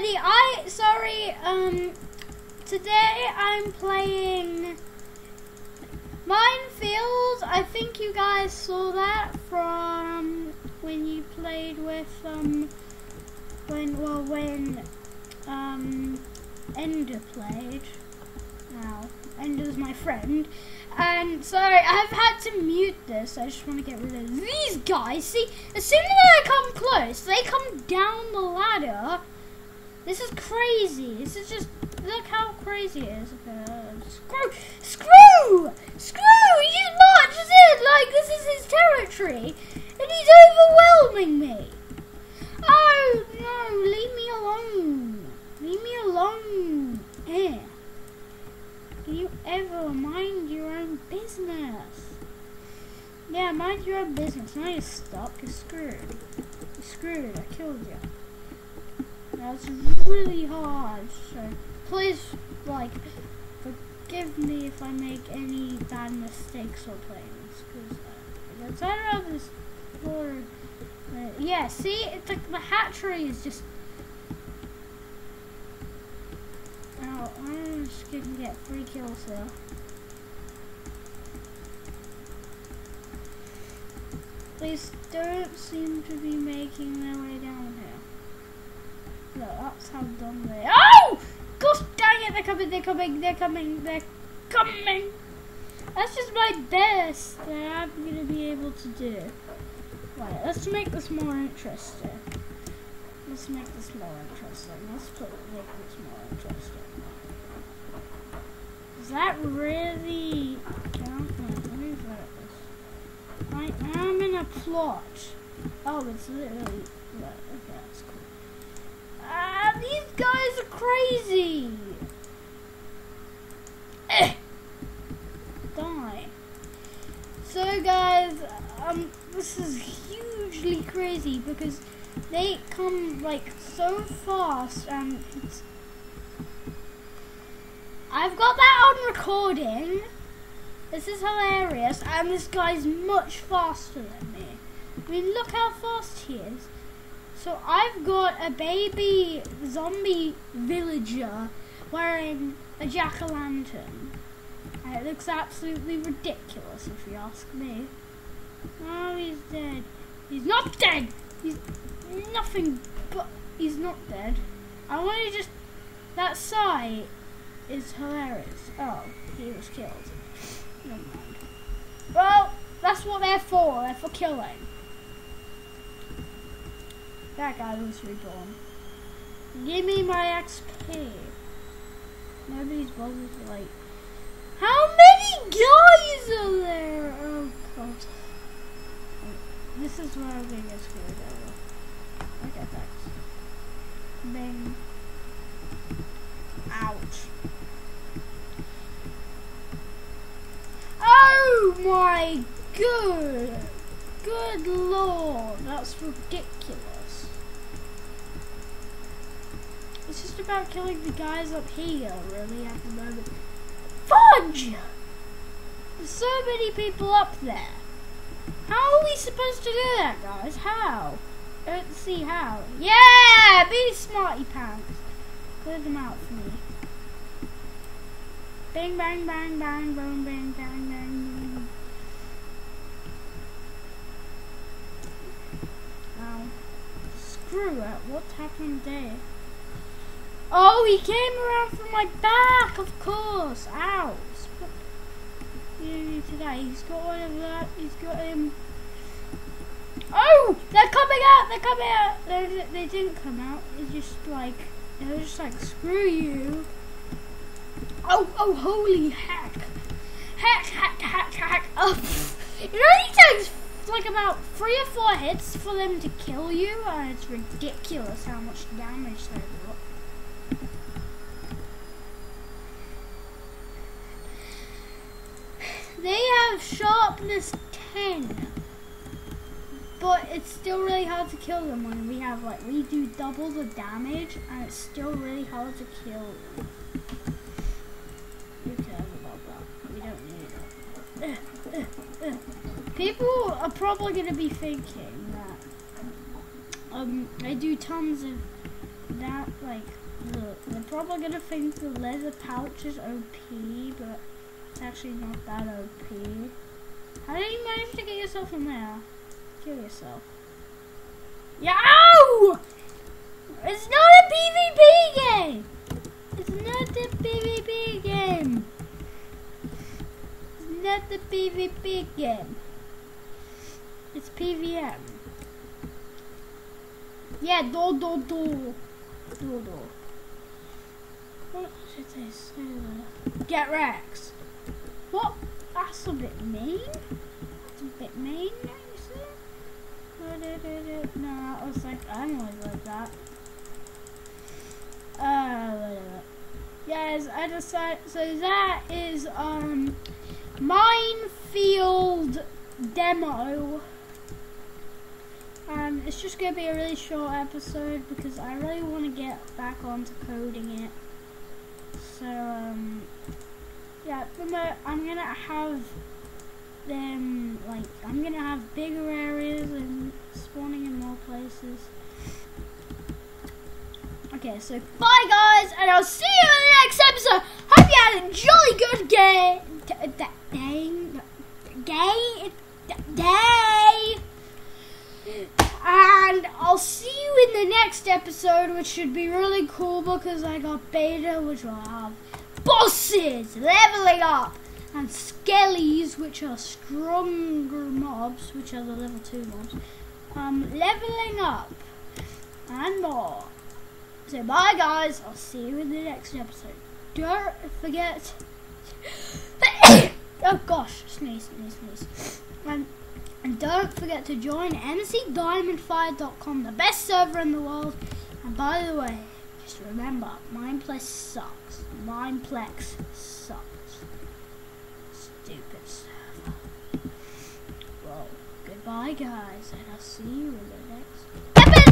everybody. I sorry. Um, today I'm playing Minefield. I think you guys saw that from when you played with um when well when um Ender played. Now Ender's my friend. And sorry, I've had to mute this. I just want to get rid of these guys. See, as soon as I come close, they come down the ladder. This is crazy. This is just look how crazy it is. Uh, screw, screw, screw. He just marches in like this is his territory, and he's overwhelming me. Oh no! Leave me alone. Leave me alone. Eh. Can you ever mind your own business? Yeah, mind your own business. Now you're stuck. You're screwed. You're screwed. I killed you. That's really hard. So please, like, forgive me if I make any bad mistakes while playing this. Because uh, I don't know this for. Uh, yeah, see, it's like the hatchery is just Oh, I'm just gonna get three kills here. They don't seem to be making their way down here. No, that's how dumb they are. Oh! Gosh dang it, they're coming, they're coming, they're coming, they're coming! That's just my best that I'm gonna be able to do. Right, let's make this more interesting. Let's make this more interesting. Let's put make this more interesting. Is that really count? Let me this. I am in a plot. Oh, it's literally. Okay, that's cool. These guys are crazy. Eh. Die. So, guys, um, this is hugely crazy because they come like so fast and I've got that on recording. This is hilarious and this guy's much faster than me. I mean look how fast he is. So I've got a baby zombie villager wearing a jack-o'-lantern. It looks absolutely ridiculous if you ask me. Oh, he's dead. He's not dead! He's nothing but he's not dead. I want to just that sight is hilarious. Oh, he was killed. Never mind. Well, that's what they're for. They're for killing. That guy was reborn. Give me my XP. Nobody's bothered like. How many guys are there? Oh god. This is where I'm gonna get screwed over. Okay, thanks. Bang. Ouch. Oh my good. Good lord, that's ridiculous. It's just about killing the guys up here, really, at the moment. Fudge! There's so many people up there. How are we supposed to do that, guys? How? Don't see how. Yeah! Be smarty pants. Clear them out for me. Bang, bang, bang, bang, boom, bang, bang, bang, bang. Ow. Screw it. What happened there? Oh, he came around from my back, of course. Ow. You need to die. He's got one of that. He's got him. Oh! They're coming out! They're coming out! They're, they didn't come out. It's just like they're just like, screw you. Oh, oh, holy heck. Heck, heck, heck, heck. Oh, it only takes like about three or four hits for them to kill you, and it's ridiculous how much damage they do. They have sharpness 10 but it's still really hard to kill them when we have like we do double the damage and it's still really hard to kill them. Who cares about that? We don't need it. People are probably gonna be thinking that um I do tons of that like the, they're probably gonna think the leather pouch is OP, but it's actually not that OP. How did you manage to get yourself in there? Kill yourself. Ow! It's not a PvP game! It's not a PvP game! It's not the PvP game. It's PVM. Yeah, do do do. Do do. What should they say? Get Rex. What? That's a bit mean. That's a bit mean, you see? No, I was like, I'm always like that. Uh, yes, I decided. So that is um, minefield demo. Um, it's just gonna be a really short episode because I really want to get back onto coding it. So um, yeah, remember I'm gonna have them like I'm gonna have bigger areas and spawning in more places. Okay, so bye guys, and I'll see you in the next episode. Hope you had a jolly good. Day, day, day. And I'll see you in the next episode, which should be really cool because I got beta, which will have bosses leveling up and skellies, which are stronger mobs, which are the level 2 mobs, um, leveling up and more. So bye guys, I'll see you in the next episode. Don't forget. oh gosh, sneeze, sneeze, sneeze. Um, and don't forget to join mcdiamondfire.com, the best server in the world. And by the way, remember, Mineplex sucks. Mineplex sucks. Stupid server. Well, goodbye guys, and I'll see you in the next episode!